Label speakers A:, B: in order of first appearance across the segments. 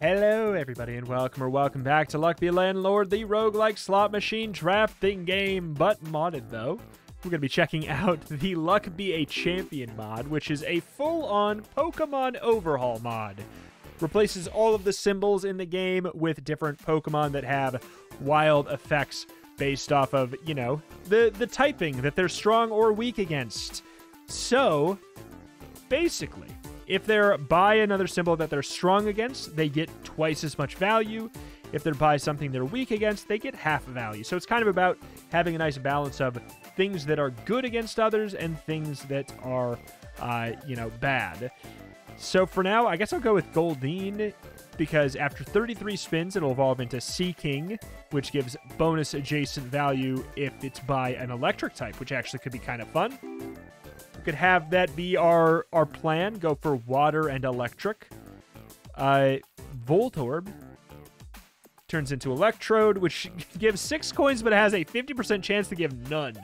A: Hello, everybody, and welcome or welcome back to Luck Be Landlord, the roguelike slot machine drafting game, but modded though. We're going to be checking out the Luck Be a Champion mod, which is a full on Pokemon overhaul mod. Replaces all of the symbols in the game with different Pokemon that have wild effects based off of, you know, the, the typing that they're strong or weak against. So, basically, if they're by another symbol that they're strong against, they get twice as much value. If they're by something they're weak against, they get half value. So it's kind of about having a nice balance of things that are good against others and things that are, uh, you know, bad. So for now, I guess I'll go with Goldeen because after 33 spins, it'll evolve into Seaking, which gives bonus adjacent value if it's by an electric type, which actually could be kind of fun. Could have that be our our plan. Go for water and electric. Uh, Voltorb turns into Electrode, which gives six coins, but has a 50% chance to give none.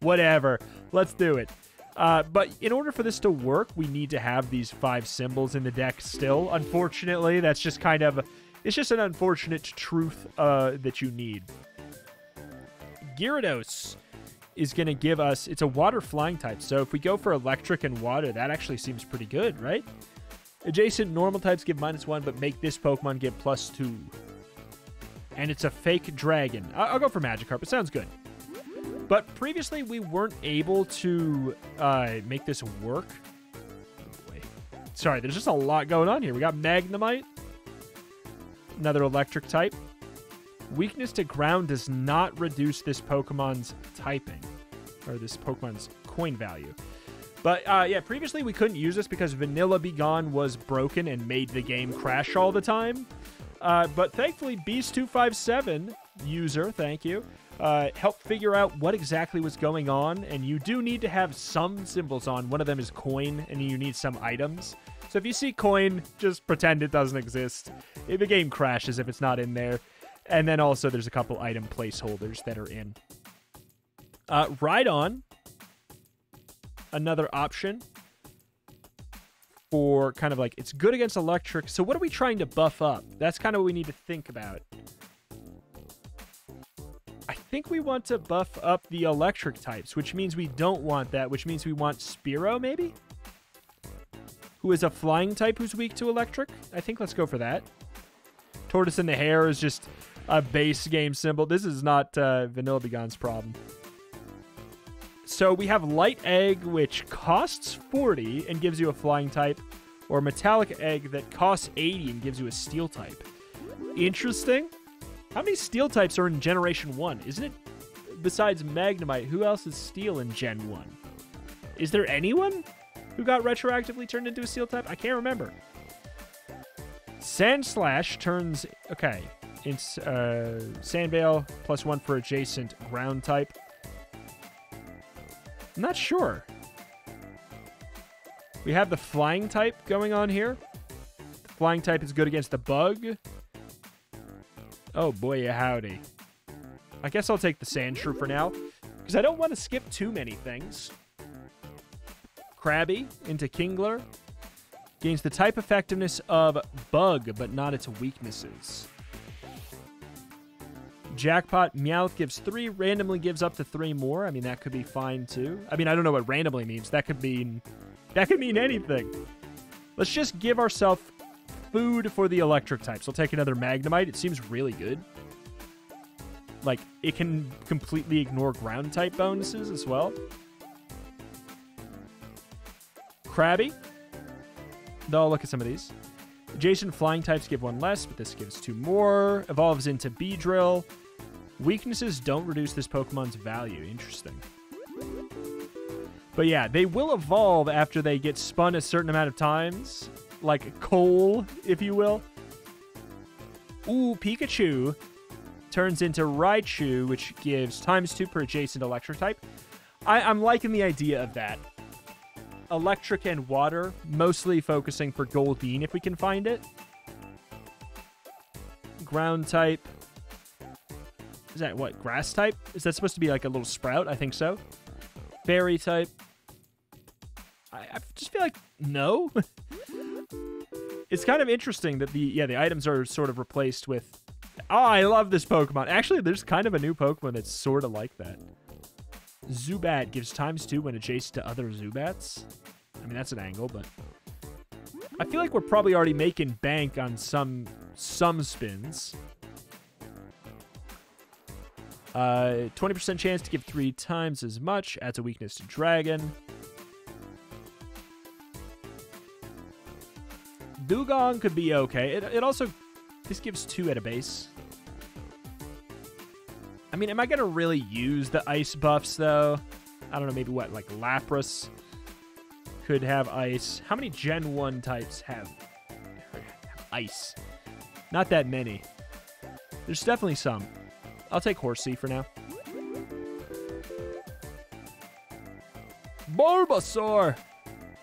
A: Whatever. Let's do it. Uh, but in order for this to work, we need to have these five symbols in the deck still. Unfortunately, that's just kind of... It's just an unfortunate truth uh, that you need. Gyarados is going to give us... It's a water flying type, so if we go for electric and water, that actually seems pretty good, right? Adjacent normal types give minus one, but make this Pokemon give plus two. And it's a fake dragon. I- I'll go for Magikarp. It sounds good. But previously, we weren't able to uh, make this work. Sorry, there's just a lot going on here. We got Magnemite, another electric type. Weakness to ground does not reduce this Pokemon's typing, or this Pokemon's coin value. But uh, yeah, previously we couldn't use this because Vanilla B Gone was broken and made the game crash all the time. Uh, but thankfully, Beast257 user, thank you, uh, helped figure out what exactly was going on. And you do need to have some symbols on. One of them is coin, and you need some items. So if you see coin, just pretend it doesn't exist. If the game crashes if it's not in there. And then also there's a couple item placeholders that are in. Uh, Rhydon, another option for kind of like it's good against electric. So what are we trying to buff up? That's kind of what we need to think about. I think we want to buff up the electric types, which means we don't want that, which means we want Spearow maybe? Who is a flying type who's weak to electric? I think let's go for that. Tortoise in the hare is just a base game symbol. This is not uh, Vanilla B Gone's problem. So we have Light Egg, which costs 40 and gives you a flying type, or Metallic Egg that costs 80 and gives you a steel type. Interesting. How many steel types are in Generation 1? Isn't it, besides Magnemite, who else is steel in Gen 1? Is there anyone who got retroactively turned into a steel type? I can't remember. Sandslash turns, okay, it's uh, Sandveil plus one for adjacent ground type. I'm not sure. We have the flying type going on here. The flying type is good against the bug. Oh boy, howdy. I guess I'll take the Sandshrew for now, because I don't want to skip too many things. Krabby into Kingler. Gains the type effectiveness of Bug, but not its weaknesses. Jackpot Meowth gives three, randomly gives up to three more. I mean, that could be fine too. I mean, I don't know what randomly means. That could mean that could mean anything. Let's just give ourselves food for the electric types. I'll take another Magnemite. It seems really good. Like, it can completely ignore ground type bonuses as well. Krabby. Though, look at some of these. Adjacent flying types give one less, but this gives two more. Evolves into Beedrill. Weaknesses don't reduce this Pokemon's value. Interesting. But yeah, they will evolve after they get spun a certain amount of times. Like coal, if you will. Ooh, Pikachu turns into Raichu, which gives times two per adjacent electric type. I, I'm liking the idea of that. Electric and water, mostly focusing for Goldeen if we can find it. Ground type. Is that what? Grass type? Is that supposed to be like a little sprout? I think so. Fairy type. I, I just feel like no. It's kind of interesting that the yeah the items are sort of replaced with. Oh, I love this Pokemon. Actually, there's kind of a new Pokemon that's sort of like that. Zubat gives times two when adjacent to other Zubats. I mean, that's an angle, but I feel like we're probably already making bank on some some spins. Uh, 20% chance to give three times as much. Adds a weakness to Dragon. Dewgong could be okay. It, it also, this gives two at a base. I mean, am I going to really use the ice buffs, though? I don't know, maybe what, like Lapras could have ice. How many Gen 1 types have ice? Not that many. There's definitely some. I'll take Horsea for now. Bulbasaur!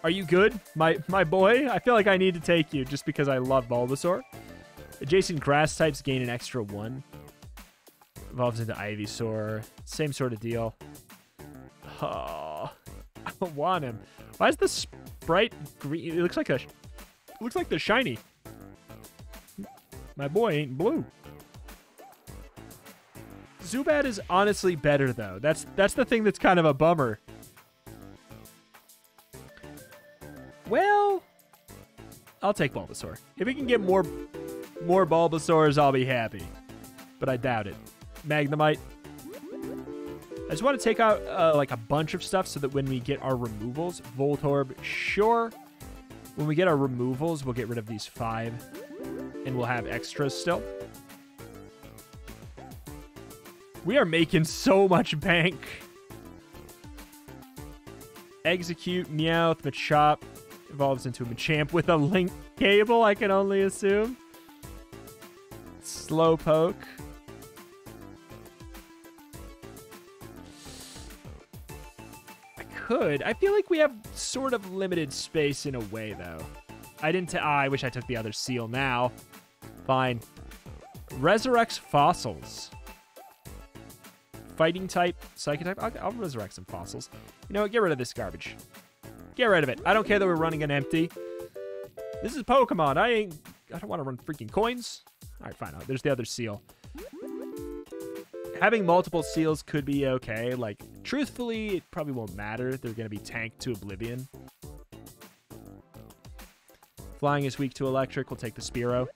A: Are you good, my my boy? I feel like I need to take you just because I love Bulbasaur. Adjacent grass types gain an extra one. Evolves into Ivysaur. Same sort of deal. Oh, I don't want him. Why is the sprite green? It looks like a. looks like the shiny. My boy ain't blue. Zubat is honestly better though. That's that's the thing that's kind of a bummer. Well, I'll take Bulbasaur. If we can get more more Bulbasaurs, I'll be happy. But I doubt it. Magnemite. I just want to take out uh, like a bunch of stuff so that when we get our removals, Voltorb, sure. When we get our removals, we'll get rid of these five and we'll have extras still. We are making so much bank. Execute, Meowth, Machop evolves into a Machamp with a link cable, I can only assume. Slowpoke. I could. I feel like we have sort of limited space in a way, though. I didn't. I wish I took the other Seel now. Fine. Resurrects fossils fighting type, psychic type. I'll, I'll resurrect some fossils. You know what? Get rid of this garbage. Get rid of it. I don't care that we're running an empty. This is Pokemon. I ain't. I don't want to run freaking coins. All right, fine. There's the other Seel. Having multiple Seels could be okay. Like, truthfully, it probably won't matter. They're going to be tanked to oblivion. Flying is weak to electric. We'll take the Spearow.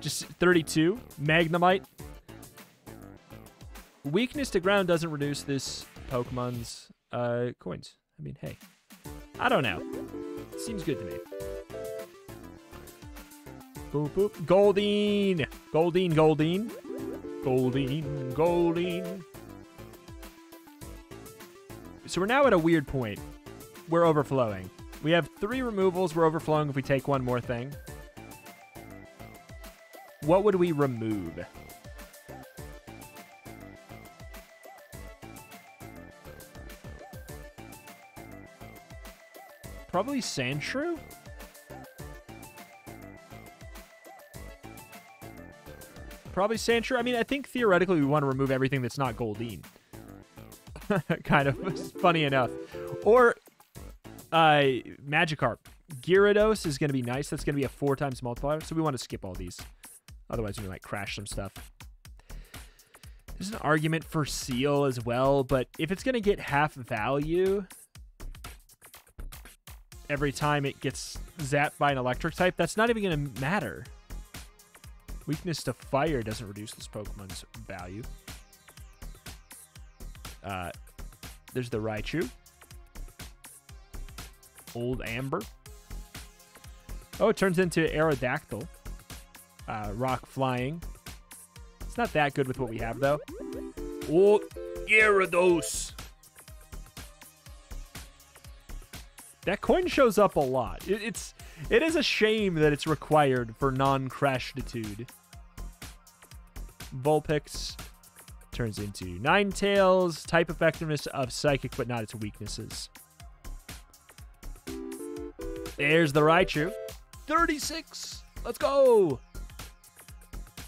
A: Just 32. Magnemite. Weakness to ground doesn't reduce this Pokemon's uh, coins. I mean, hey. I don't know. Seems good to me. Boop, boop. Goldeen! Goldeen, Goldeen. Goldeen, Goldeen. So we're now at a weird point. We're overflowing. We have three removals. We're overflowing if we take one more thing. What would we remove? Probably Sandshrew? Probably Sandshrew. I mean, I think theoretically we want to remove everything that's not Goldeen. kind of funny enough. Or uh, Magikarp. Gyarados is going to be nice. That's going to be a four times multiplier. So we want to skip all these. Otherwise, we might crash some stuff. There's an argument for Seel as well, but if it's going to get half value, every time it gets zapped by an electric type, that's not even going to matter. Weakness to fire doesn't reduce this Pokemon's value. Uh, there's the Raichu. Old Amber. Oh, it turns into Aerodactyl. Uh, rock flying. It's not that good with what we have, though. Oh, Gyarados. That coin shows up a lot. It, it's it is a shame that it's required for non-crashtitude. Vulpix turns into Ninetales. Type effectiveness of Psychic, but not its weaknesses. There's the Raichu. 36. Let's go.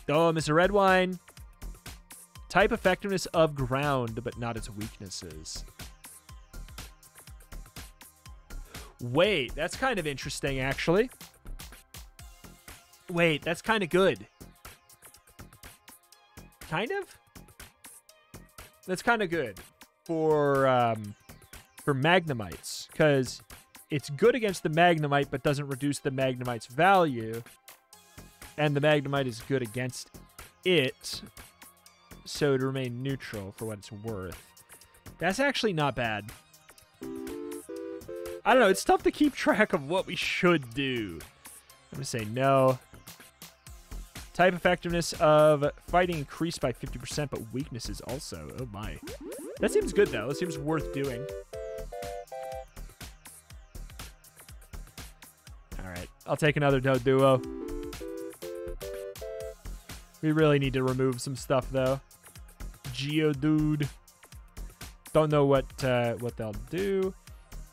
A: Oh, Mr. Redwine. Type effectiveness of ground, but not its weaknesses. Wait, that's kind of interesting, actually. Wait, that's kind of good. Kind of? That's kind of good for um, for Magnemites, because it's good against the Magnemite, but doesn't reduce the Magnemite's value. And the Magnemite is good against it, so to remain neutral for what it's worth. That's actually not bad. I don't know. It's tough to keep track of what we should do. I'm going to say no. Type effectiveness of fighting increased by 50%, but weaknesses also. Oh my. That seems good, though. That seems worth doing. Alright. I'll take another Doduo. We really need to remove some stuff, though. Geodude. Don't know what uh, what they'll do.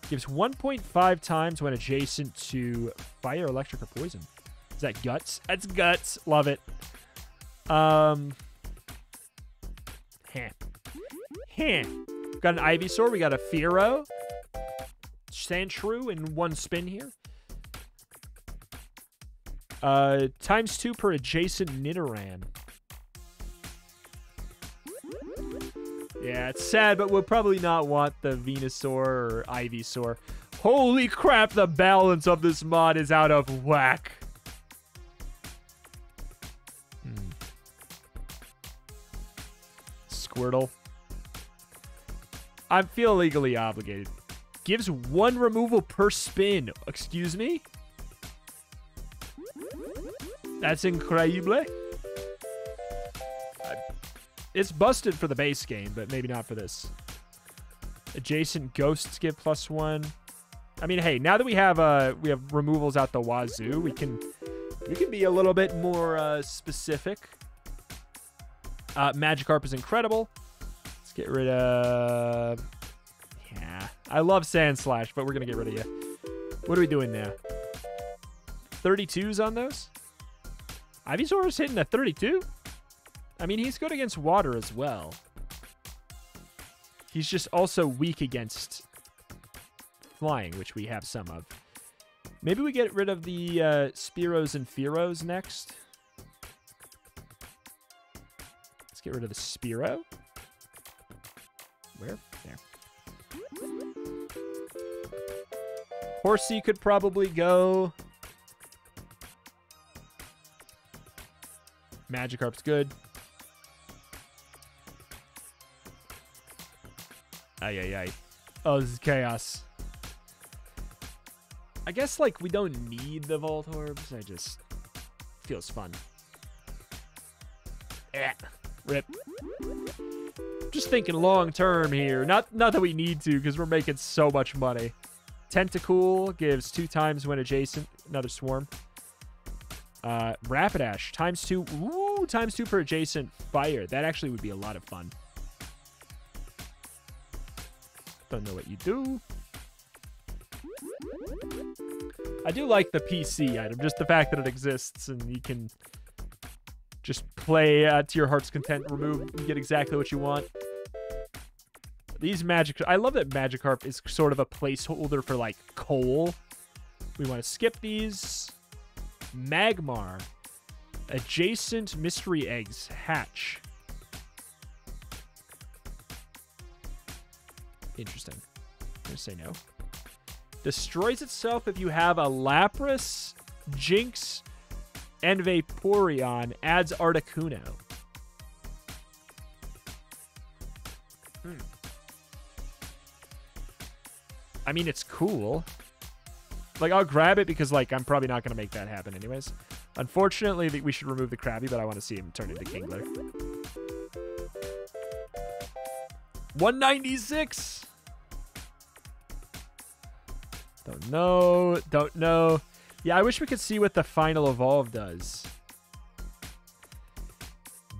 A: Gives 1.5 times when adjacent to fire, electric, or poison. Is that guts? That's guts. Love it. Um. Heh. Heh. Got an Ivysaur. We got a Fearow. Sandshrew in one spin here. Uh, times two per adjacent Nidoran. Yeah, it's sad, but we'll probably not want the Venusaur or Ivysaur. Holy crap, the balance of this mod is out of whack. Hmm. Squirtle. I feel legally obligated. Gives one removal per spin. Excuse me? That's incredible. It's busted for the base game, but maybe not for this. Adjacent ghosts give plus one. I mean, hey, now that we have uh we have removals out the wazoo, we can we can be a little bit more uh, specific. Uh, Magikarp is incredible. Let's get rid of. Yeah, I love Sandslash, but we're gonna get rid of you. What are we doing now? 32s on those? Ivysaur is hitting a 32? I mean, he's good against water as well. He's just also weak against flying, which we have some of. Maybe we get rid of the uh, Spearows and Fearows next. Let's get rid of the Spearow. Where? There. Horsea could probably go. Magikarp's good. Ay, ay, ay. Oh, this is chaos. I guess, like, we don't need the Voltorbs. I just... Feels fun. Eh. Rip. Just thinking long term here. Not not that we need to, because we're making so much money. Tentacool gives two times when adjacent. Another swarm. Uh, Rapidash, times two. Ooh, times two per adjacent fire. That actually would be a lot of fun. Don't know what you do. I do like the PC item, just the fact that it exists and you can just play uh, to your heart's content, remove, and get exactly what you want. These magic, I love that Magikarp is sort of a placeholder for like coal. We want to skip these. Magmar. Adjacent mystery eggs hatch. Interesting. I'm going to say no. Destroys itself if you have a Lapras, Jynx, and Vaporeon. Adds Articuno. Hmm. I mean, it's cool. Like, I'll grab it because, like, I'm probably not going to make that happen anyways. Unfortunately, we should remove the Krabby, but I want to see him turn into Kingler. 196! Don't know. Don't know. Yeah, I wish we could see what the final evolve does.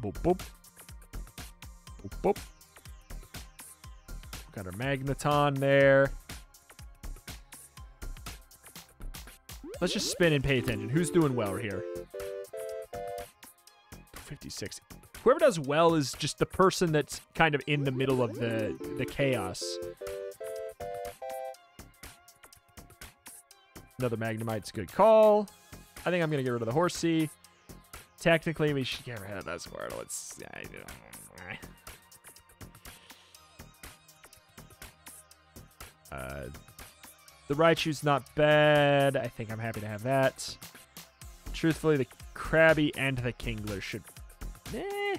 A: Boop, boop. Boop, boop. Got our Magneton there. Let's just spin and pay attention. Who's doing well here? 56. Whoever does well is just the person that's kind of in the middle of the, the chaos. Another Magnemite's good call. I think I'm going to get rid of the Horsea. Technically, we should get rid of that Squirtle. It's... Uh, the Raichu's not bad. I think I'm happy to have that. Truthfully, the Krabby and the Kingler should... Eh.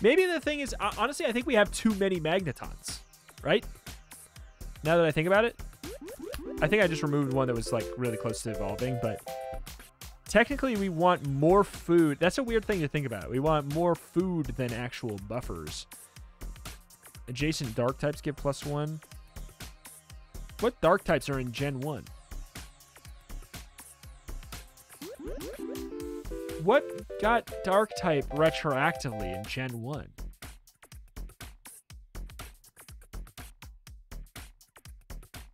A: Maybe the thing is, honestly, I think we have too many Magnetons, right? Now that I think about it, I think I just removed one that was like really close to evolving, but technically we want more food. That's a weird thing to think about. We want more food than actual buffers. Adjacent dark types give plus one. What dark types are in Gen 1? What got dark type retroactively in Gen 1?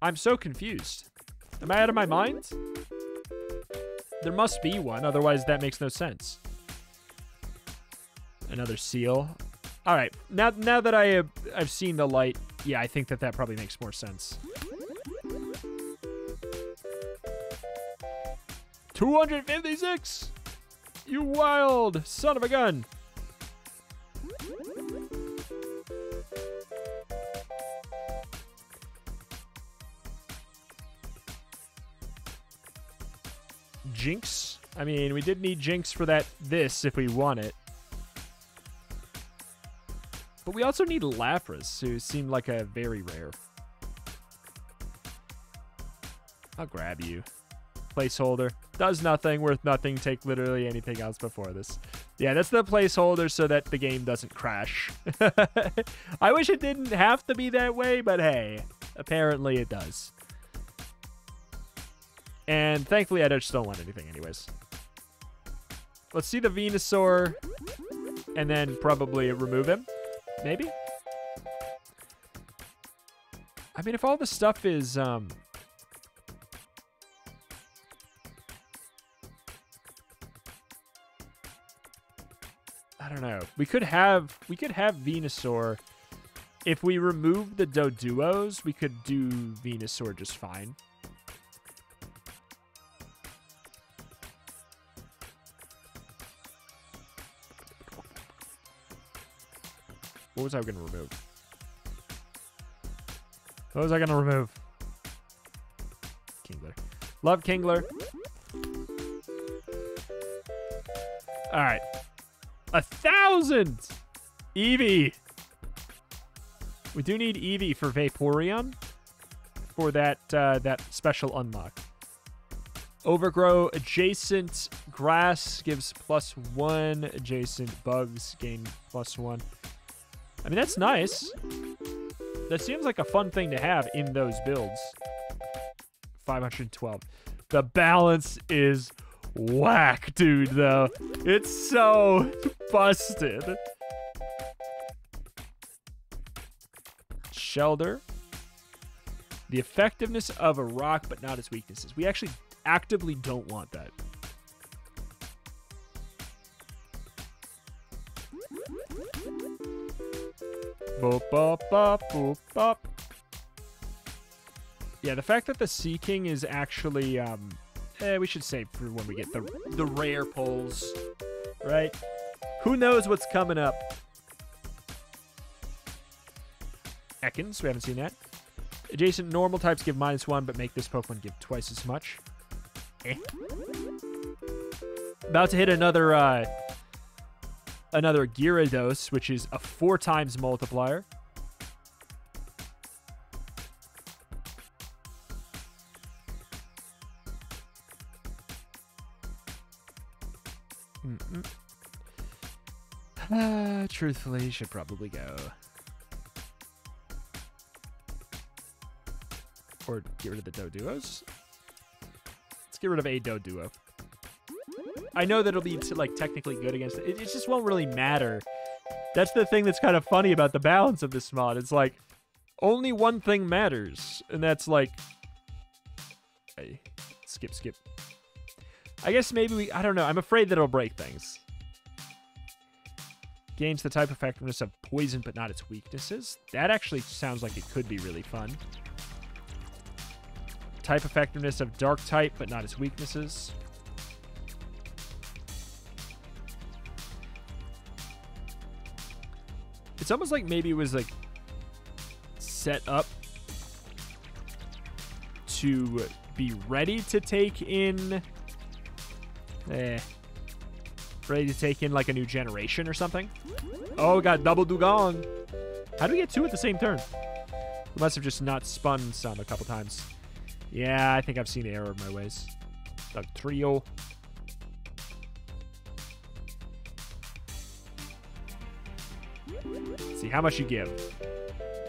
A: I'm so confused. Am I out of my mind? There must be one, otherwise that makes no sense. Another Seel. All right, now now that I have I've seen the light, yeah, I think that that probably makes more sense. 256! You wild son of a gun! Jynx. I mean, we did need Jynx for that this if we want it. But we also need Lapras, who seem like a very rare. I'll grab you. Placeholder. Does nothing, worth nothing, take literally anything else before this. Yeah, that's the placeholder so that the game doesn't crash. I wish it didn't have to be that way, but hey, apparently it does. And thankfully, I just don't want anything anyways. Let's see the Venusaur and then probably remove him. Maybe? I mean, if all the stuff is... um I don't know. We could have we could have Venusaur. If we remove the Doduos, we could do Venusaur just fine. What was I going to remove? What was I going to remove? Kingler. Love Kingler. All right. A thousand! Eevee. We do need Eevee for Vaporeon for that uh, that special unlock. Overgrow adjacent grass gives plus one. Adjacent bugs gain plus one. I mean, that's nice. That seems like a fun thing to have in those builds. 512. The balance is whack, dude, though. It's so busted. Shellder. The effectiveness of a rock, but not its weaknesses. We actually actively don't want that. Boop, boop. Yeah, the fact that the Seaking is actually, um, eh, we should save for when we get the the rare pulls, right? Who knows what's coming up? Ekans, we haven't seen that. Adjacent normal types give minus one, but make this Pokemon give twice as much. Eh. About to hit another uh, another Gyarados, which is a four times multiplier. Mm -mm. Uh, truthfully, should probably go. Or get rid of the Doduos. Let's get rid of a Doduo. I know that it'll be like technically good against it. It just won't really matter. That's the thing that's kind of funny about the balance of this mod. It's like only one thing matters, and that's like skip, skip. I guess maybe we. I don't know. I'm afraid that it'll break things. Gains the type effectiveness of poison, but not its weaknesses. That actually sounds like it could be really fun. Type effectiveness of dark type, but not its weaknesses. It's almost like maybe it was like set up to be ready to take in eh ready to take in like a new generation or something. Oh, got double Dewgong. How do we get two at the same turn? We must have just not spun some a couple times. Yeah, I think I've seen the error of my ways. Dugtrio. see how much you give.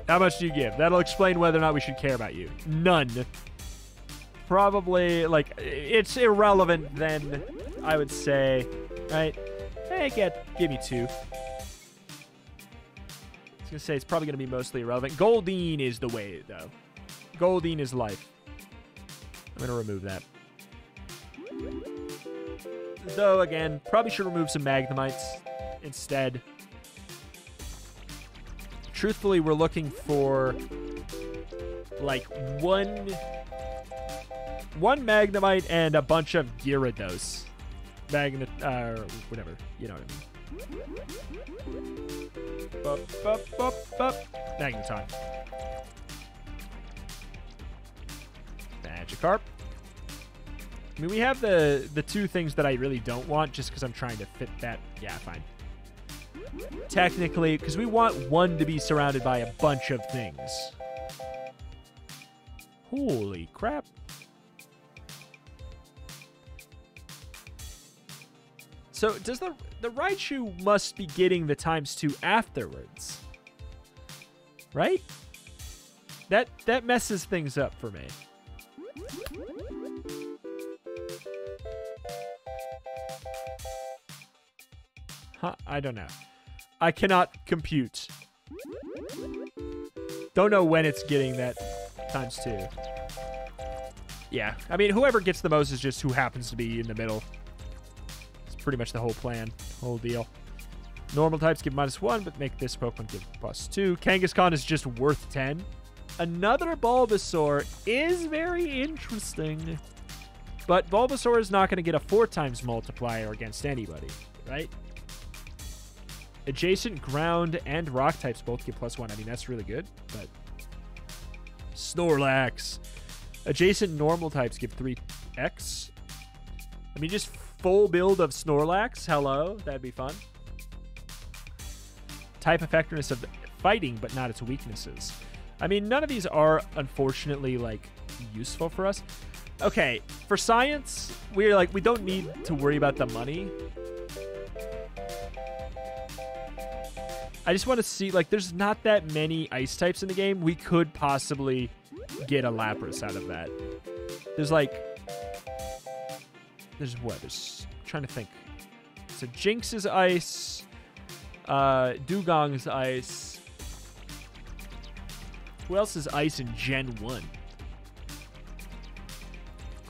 A: How much do you give? That'll explain whether or not we should care about you. None. Probably, like, it's irrelevant then, I would say. Right? Hey, get, give me two. I was going to say, it's probably going to be mostly irrelevant. Goldeen is the way, though. Goldeen is life. I'm going to remove that. Though, again, probably should remove some Magnemites instead truthfully, we're looking for like one one Magnemite and a bunch of Gyarados. Magnet, uh, whatever. You know what I mean. Bup, bup, bup, bup. Magneton. Magikarp. I mean, we have the the two things that I really don't want just because I'm trying to fit that. Yeah, fine technically, because we want one to be surrounded by a bunch of things. Holy crap. So does the the Raichu must be getting the times two afterwards? Right? That that messes things up for me. I don't know. I cannot compute. Don't know when it's getting that times two. Yeah, I mean, whoever gets the most is just who happens to be in the middle. It's pretty much the whole plan, whole deal. Normal types give minus one, but make this Pokemon give plus two. Kangaskhan is just worth 10. Another Bulbasaur is very interesting. But Bulbasaur is not going to get a four times multiplier against anybody, right? Adjacent ground and rock types both get plus one. I mean, that's really good, but Snorlax. Adjacent normal types give 3x. I mean, just full build of Snorlax. Hello. That'd be fun. Type effectiveness of fighting, but not its weaknesses. I mean, none of these are, unfortunately, like, useful for us. Okay, for science, we're like, we don't need to worry about the money. I just want to see, like, there's not that many ice types in the game. We could possibly get a Lapras out of that. There's, like, there's what? There's, I'm trying to think. So Jynx is ice. Uh, Dewgong's ice. Who else is ice in Gen 1?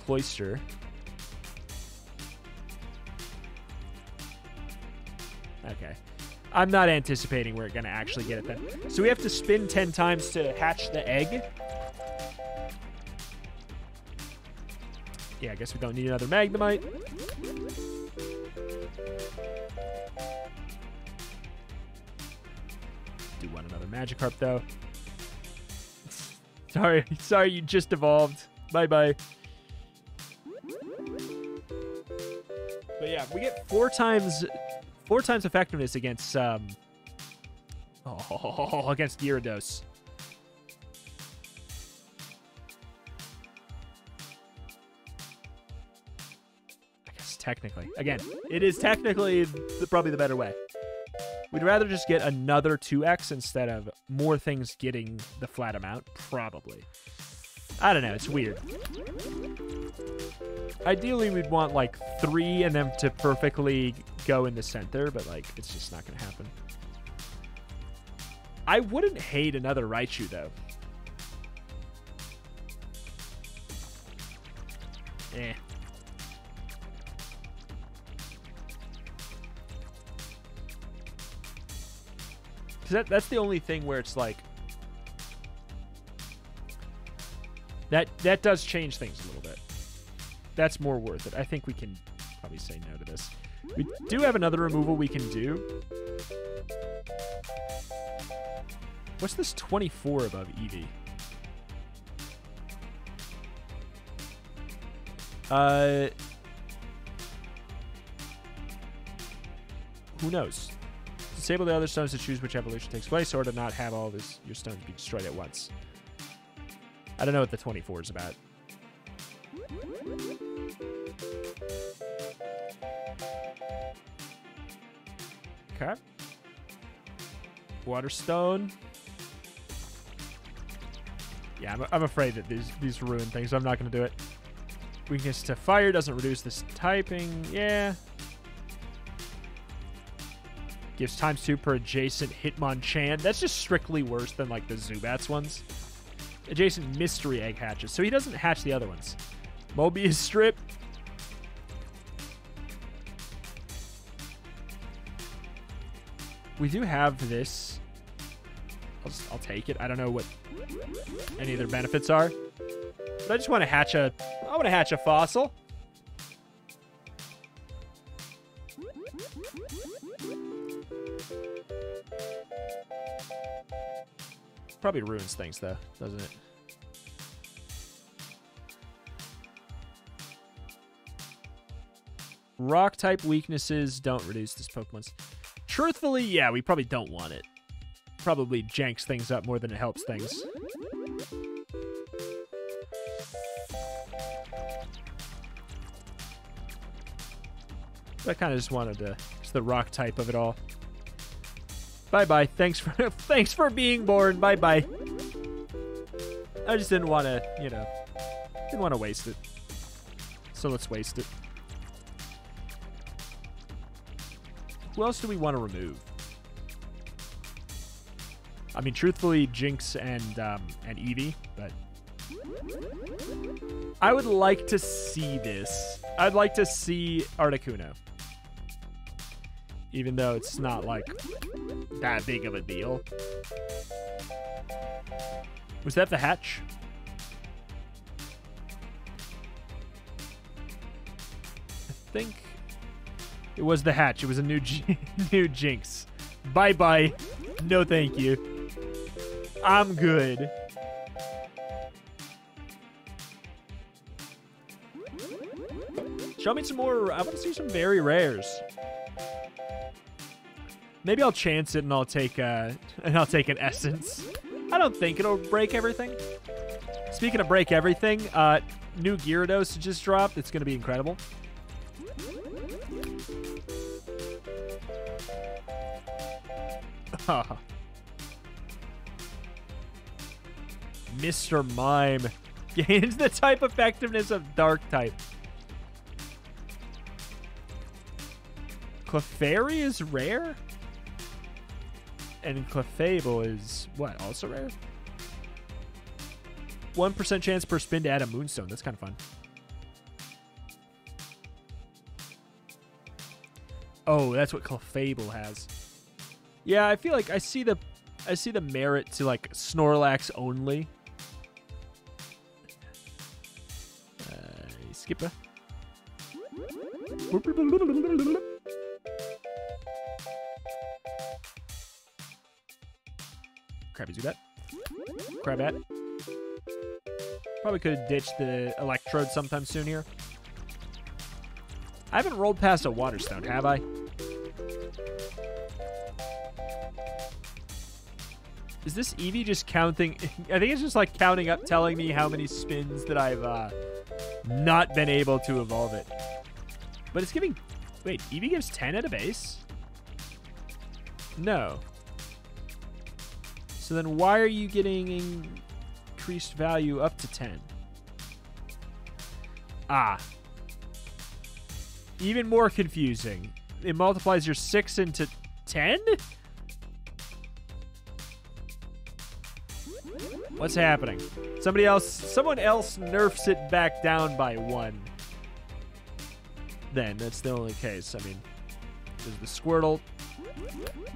A: Cloyster. I'm not anticipating we're going to actually get it then. So we have to spin 10 times to hatch the egg. Yeah, I guess we don't need another Magnemite. Do want another Magikarp, though. sorry, sorry, you just evolved. Bye-bye. But yeah, we get four times Four times effectiveness against um oh, against Gyarados. I guess technically. Again, it is technically the, probably the better way. We'd rather just get another 2x instead of more things getting the flat amount, probably. I don't know, it's weird. Ideally, we'd want like three and them to perfectly go in the center, but like it's just not going to happen. I wouldn't hate another Raichu though. Eh. Cause that, that's the only thing where it's like That that does change things a little bit. That's more worth it. I think we can probably say no to this. We do have another removal we can do. What's this 24 above Eevee? Uh, who knows? Disable the other stones to choose which evolution takes place, or to not have all this your stones be destroyed at once. I don't know what the 24 is about. Waterstone. Yeah, I'm, I'm afraid that these these ruin things. I'm not going to do it. Weakness to fire doesn't reduce this typing. Yeah. Gives times two per adjacent Hitmonchan. That's just strictly worse than like the Zubats ones. Adjacent mystery egg hatches. So he doesn't hatch the other ones. Mobius strip. We do have this. I'll, just, I'll take it. I don't know what any of their benefits are. But I just want to hatch a... I want to hatch a fossil. Probably ruins things, though, doesn't it? Rock type weaknesses don't reduce this Pokemon's. Truthfully, yeah, we probably don't want it. Probably janks things up more than it helps things. I kind of just wanted to, it's the rock type of it all. Bye bye. Thanks for thanks for being born. Bye bye. I just didn't want to, you know, didn't want to waste it. So let's waste it. Who else do we want to remove? I mean, truthfully, Jynx and um, and Eevee, but I would like to see this. I'd like to see Articuno even though it's not like that big of a deal. Was that the hatch? I think it was the hatch. It was a new new Jynx. Bye bye. No thank you. I'm good. Show me some more. I want to see some very rares. Maybe I'll chance it and I'll take uh and I'll take an essence. I don't think it'll break everything. Speaking of break everything, uh new Gyarados just dropped. It's gonna be incredible. Mr. Mime gains the type effectiveness of Dark type. Clefairy is rare? and Clefable is what? Also rare. One percent chance per spin to add a Moonstone. That's kind of fun. Oh, that's what Clefable has. Yeah, I feel like I see the I see the merit to like Snorlax only. Uh, skipper. Krabby Zubat. Crabat. Probably could have ditched the Electrode sometime soon here. I haven't rolled past a Waterstone, have I? Is this Eevee just counting? I think it's just like counting up, telling me how many spins that I've uh, not been able to evolve it. But it's giving... Wait, Eevee gives 10 at a base? No. So then why are you getting increased value up to 10? Ah. Even more confusing. It multiplies your 6 into 10? What's happening? Somebody else, someone else nerfs it back down by one. Then, that's the only case. I mean, there's the Squirtle.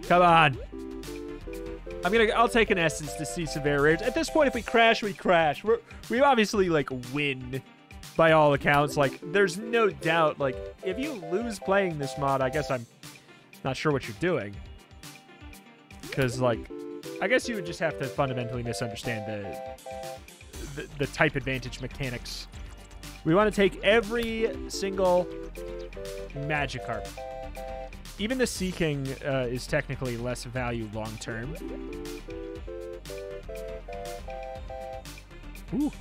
A: Come on. I'm gonna. I'll take an essence to see some very rares. At this point, if we crash, we crash. We're we obviously like win by all accounts. Like, there's no doubt. Like, if you lose playing this mod, I guess I'm not sure what you're doing. Because like, I guess you would just have to fundamentally misunderstand the the, the type advantage mechanics. We want to take every single Magikarp. Even the Seaking uh, is technically less value long term. Ooh.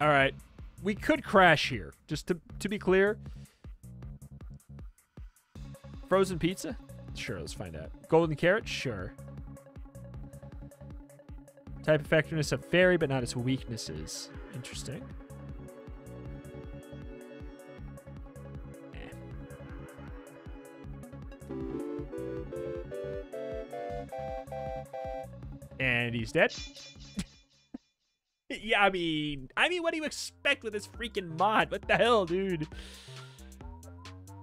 A: All right. We could crash here, just to, to be clear. Frozen pizza? Sure, let's find out. Golden carrot? Sure. Type effectiveness of fairy, but not its weaknesses. Interesting. Eh. And he's dead. yeah, I mean, I mean, what do you expect with this freaking mod? What the hell, dude?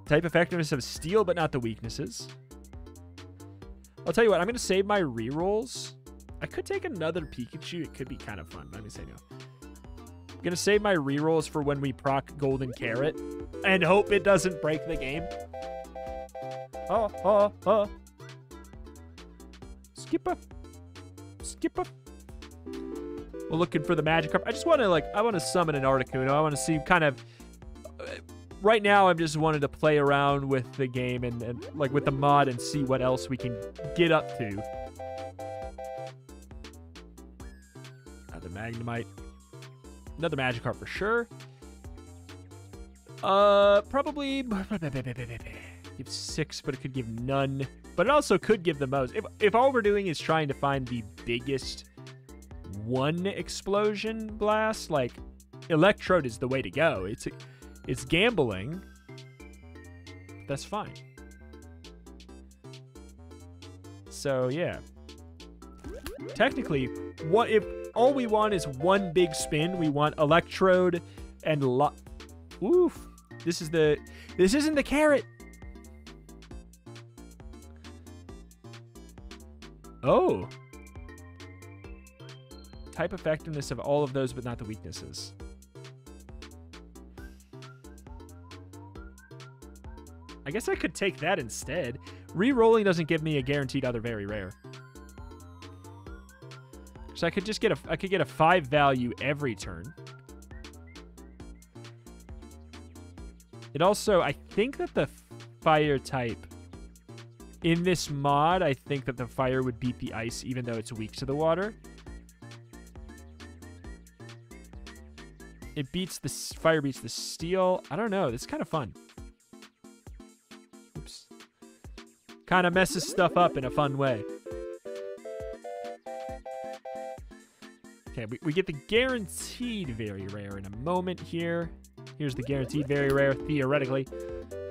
A: Type effectiveness of steel, but not the weaknesses. I'll tell you what, I'm going to save my rerolls. I could take another Pikachu. It could be kind of fun. Let me say no. I'm going to save my rerolls for when we proc Golden Carrot and hope it doesn't break the game. Oh, oh, oh. Skipper. Skipper. We're looking for the Magikarp. I just want to, like, I want to summon an Articuno. I want to see kind of... right now, I'm just wanting to play around with the game and, and, like, with the mod and see what else we can get up to. Another Magnemite. Another Magikarp for sure. Uh, probably... Give six, but it could give none. But it also could give the most. If, if all we're doing is trying to find the biggest one explosion blast, like Electrode is the way to go. It's it's gambling. That's fine. So yeah. Technically, what if all we want is one big spin? We want Electrode and lo- Oof. This is the this isn't the carrot. Oh. Type effectiveness of all of those, but not the weaknesses. I guess I could take that instead. Re-rolling doesn't give me a guaranteed other very rare. So I could just get a I could get a five value every turn. It also I think that the fire type in this mod, I think that the fire would beat the ice even though it's weak to the water. It beats the fire beats the steel. I don't know. This is kind of fun. Kind of messes stuff up in a fun way. Okay, we, we get the guaranteed very rare in a moment here. Here's the guaranteed very rare, theoretically.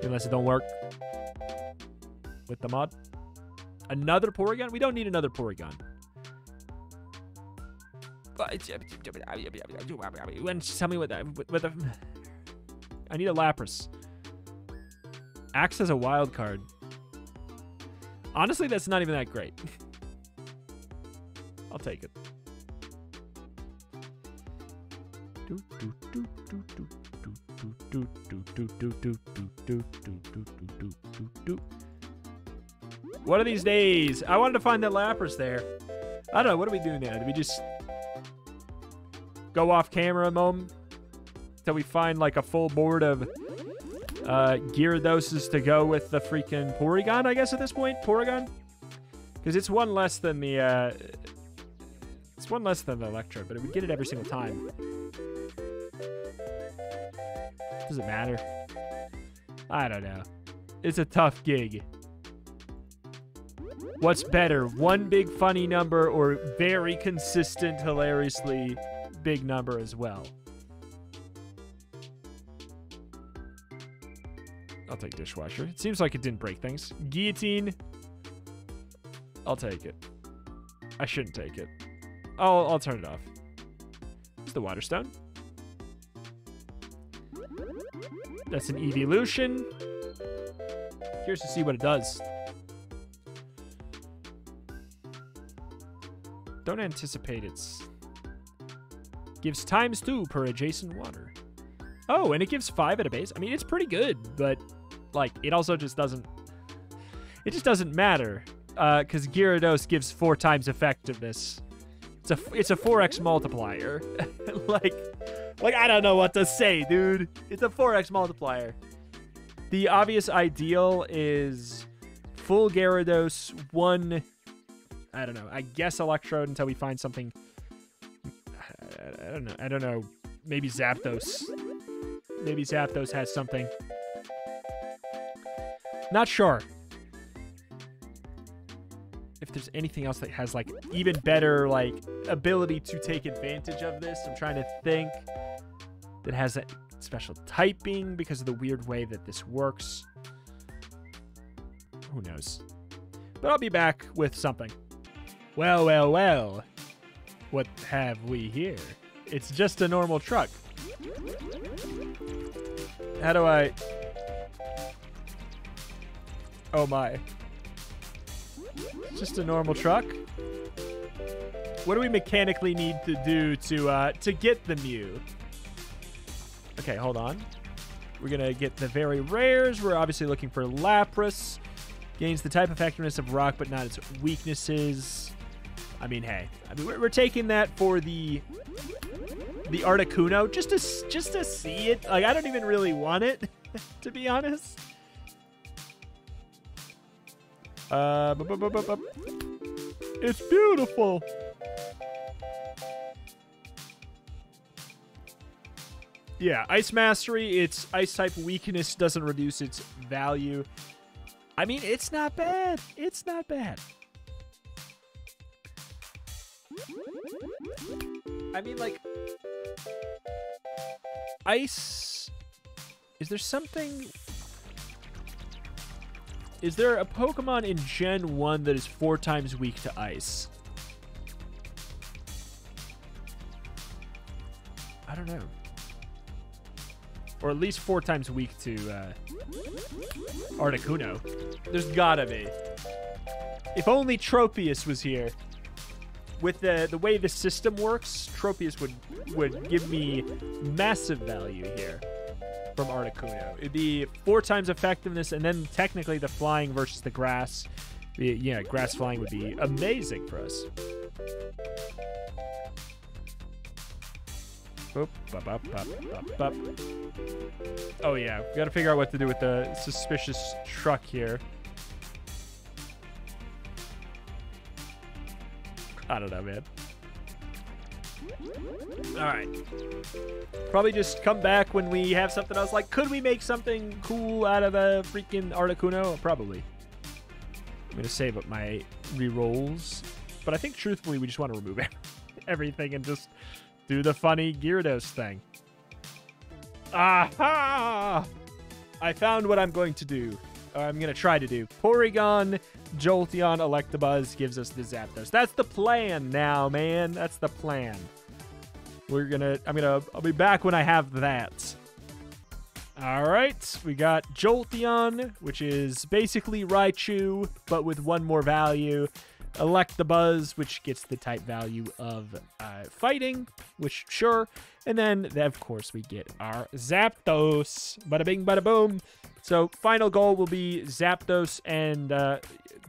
A: Unless it don't work with the mod. Another Porygon? We don't need another Porygon. When tell me what that what the I need a Lapras. Acts as a wild card. Honestly, that's not even that great. I'll take it. One of these days, I wanted to find that Lapras there. I don't know. What are we doing now? Do we just go off camera a moment until we find like a full board of uh, Gyarados to go with the freaking Porygon, I guess, at this point? Porygon? Because it's one less than the... Uh, it's one less than the Electro, but it would get it every single time. Does it matter? I don't know. It's a tough gig. What's better, one big funny number or very consistent, hilariously big number as well? I'll take dishwasher. It seems like it didn't break things. Guillotine. I'll take it. I shouldn't take it. I'll, I'll turn it off. It's the Waterstone. That's an evolution. Curious to see what it does. Don't anticipate it's... Gives times two per adjacent water. Oh, and it gives five at a base. I mean, it's pretty good, but like it also just doesn't. It just doesn't matter because uh, Gyarados gives four times effectiveness. It's a it's a four x multiplier. like like I don't know what to say, dude. It's a four x multiplier. The obvious ideal is full Gyarados, one. I don't know. I guess Electrode until we find something. I, don't know. I don't know. Maybe Zapdos. Maybe Zapdos has something. Not sure. If there's anything else that has like even better like ability to take advantage of this, I'm trying to think. That has a special typing because of the weird way that this works. Who knows? But I'll be back with something. Well, well, well. What have we here? It's just a normal truck. How do I... Oh my. Just a normal truck? What do we mechanically need to do to uh, to get the Mew? Okay, hold on. We're going to get the very rares. We're obviously looking for Lapras. Gains the type effectiveness of rock, but not its weaknesses. I mean, hey, I mean, we're, we're taking that for the the Articuno just to just to see it. Like, I don't even really want it, to be honest. Uh, bu bu bu it's beautiful. Yeah, Ice Mastery, its Ice type weakness doesn't reduce its value. I mean, it's not bad. It's not bad. I mean, like, ice. Is there something? Is there a Pokemon in Gen 1 that is four times weak to ice? I don't know. Or at least four times weak to uh, Articuno. There's gotta be. If only Tropius was here. With the the way the system works, Tropius would would give me massive value here from Articuno. It'd be four times effectiveness, and then technically the flying versus the grass. Yeah, grass flying would be amazing for us. Oh yeah, we gotta figure out what to do with the suspicious truck here. I don't know, man. Alright. Probably just come back when we have something else. Like, could we make something cool out of a freaking Articuno? Probably. I'm to save up my re-rolls. But I think, truthfully, we just want to remove everything and just do the funny Gyarados thing. Aha! I found what I'm going to do. Uh, I'm going to try to do. Porygon, Jolteon, Electabuzz gives us the Zapdos. That's the plan now, man. That's the plan. We're to... I'm to... I'll be back when I have that. All right, we got Jolteon, which is basically Raichu, but with one more value. Electabuzz, which gets the type value of uh, fighting, which sure. And then, of course, we get our Zapdos. Bada bing, bada boom. So, final goal will be Zapdos and uh,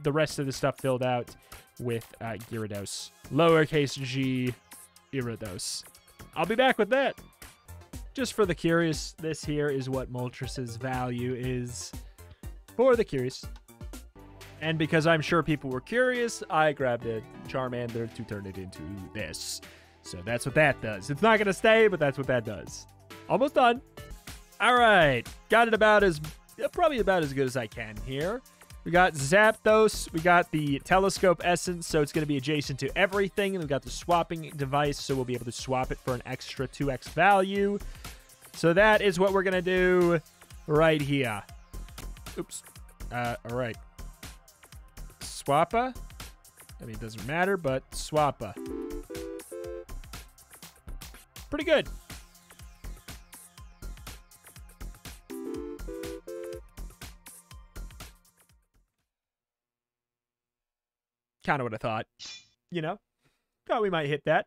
A: the rest of the stuff filled out with uh, Gyarados. Lowercase g, Gyarados. I'll be back with that. Just for the curious, this here is what Moltres' value is. For the curious. And because I'm sure people were curious, I grabbed a Charmander to turn it into this. So that's what that does. It's not going to stay, but that's what that does. Almost done. All right. Got it about as, probably about as good as I can here. We got Zapdos. We got the Telescope Essence, so it's going to be adjacent to everything. And we got the swapping device, so we'll be able to swap it for an extra 2x value. So that is what we're going to do right here. Oops. Uh, all right. Swappa. I mean, it doesn't matter, but Swappa. Pretty good. Kind of what I thought. You know? thought we might hit that.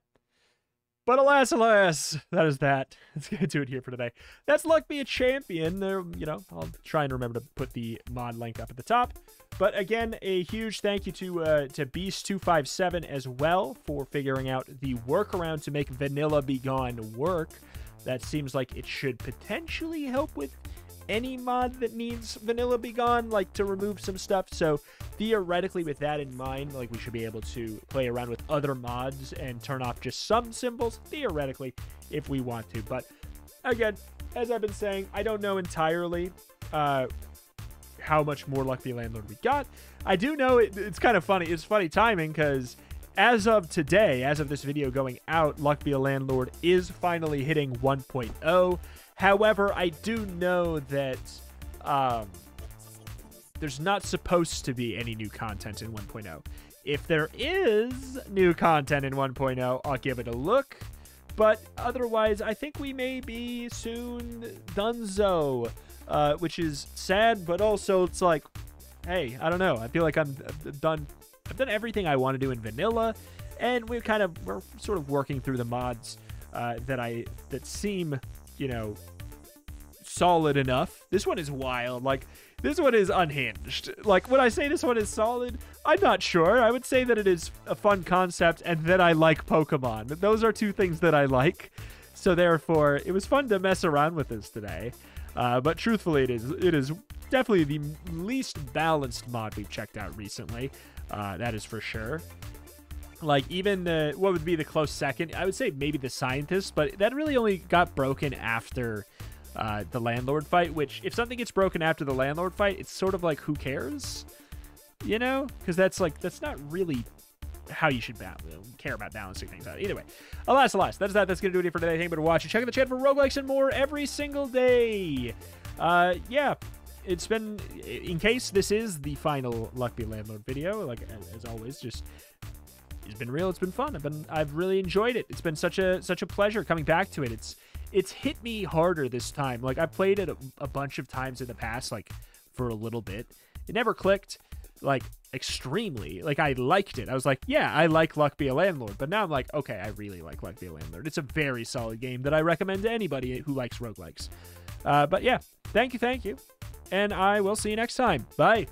A: But alas, alas, that is that. Let's get to do it here for today. That's Luck Be a Champion. There, you know, I'll try and remember to put the mod link up at the top. But again, a huge thank you to uh, to Beast257 as well for figuring out the workaround to make Vanilla B Gone work. That seems like it should potentially help with any mod that needs Vanilla B Gone, like to remove some stuff. So theoretically, with that in mind, like we should be able to play around with other mods and turn off just some symbols, theoretically, if we want to. But again, as I've been saying, I don't know entirely uh, how much more Luck Be Landlord we got. I do know it, it's kind of funny. It's funny timing because as of today, as of this video going out, Luck a Landlord is finally hitting 1.0. However, I do know that um, there's not supposed to be any new content in 1.0. If there is new content in 1.0, I'll give it a look. But otherwise, I think we may be soon donezo, uh, which is sad, but also it's like, hey, I don't know. I feel like I'm done. I've done everything I want to do in vanilla, and we're kind of we're sort of working through the mods uh, that I that seem, you know, solid enough. This one is wild. Like this one is unhinged. Like when I say this one is solid, I'm not sure. I would say that it is a fun concept and that I like Pokemon. Those are two things that I like. So therefore, it was fun to mess around with this today. Uh, but truthfully, it is it is definitely the least balanced mod we've checked out recently. Uh, that is for sure. Like even the what would be the close second? I would say maybe the scientist, but that really only got broken after uh, the landlord fight. Which if something gets broken after the landlord fight, it's sort of like who cares, you know? Because that's like that's not really how you should care about balancing things out. Either way, alas, alas, that is that. That's gonna do it for today. Thank you for watching. Check out the channel for roguelikes and more every single day. Uh, yeah. It's been, in case this is the final Luck Be Landlord video, like as always, just it's been real. It's been fun. I've been I've really enjoyed it. It's been such a such a pleasure coming back to it. It's it's hit me harder this time. Like I played it a, a bunch of times in the past, like for a little bit. It never clicked, like extremely. Like I liked it. I was like, yeah, I like Luck Be a Landlord. But now I'm like, okay, I really like Luck Be a Landlord. It's a very solid game that I recommend to anybody who likes roguelikes. Uh, but yeah, thank you, thank you. And I will see you next time. Bye.